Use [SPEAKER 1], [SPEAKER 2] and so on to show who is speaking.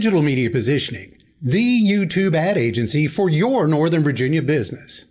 [SPEAKER 1] Digital Media Positioning, the YouTube ad agency for your Northern Virginia business.